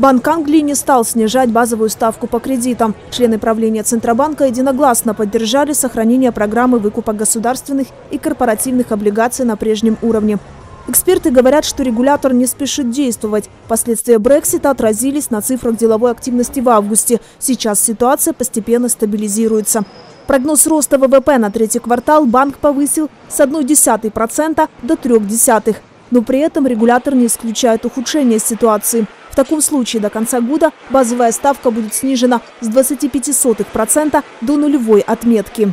Банк Англии не стал снижать базовую ставку по кредитам. Члены правления Центробанка единогласно поддержали сохранение программы выкупа государственных и корпоративных облигаций на прежнем уровне. Эксперты говорят, что регулятор не спешит действовать. Последствия Брексита отразились на цифрах деловой активности в августе. Сейчас ситуация постепенно стабилизируется. Прогноз роста ВВП на третий квартал банк повысил с 0,1% до 0,3%. Но при этом регулятор не исключает ухудшение ситуации. В таком случае до конца года базовая ставка будет снижена с 25% до нулевой отметки.